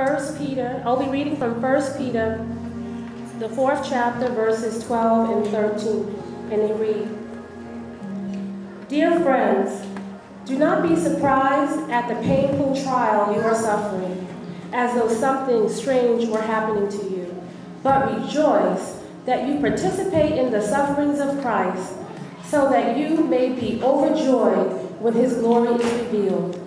1 Peter, I'll be reading from 1 Peter, the fourth chapter, verses 12 and 13, and they read Dear friends, do not be surprised at the painful trial you are suffering, as though something strange were happening to you, but rejoice that you participate in the sufferings of Christ, so that you may be overjoyed when his glory is revealed.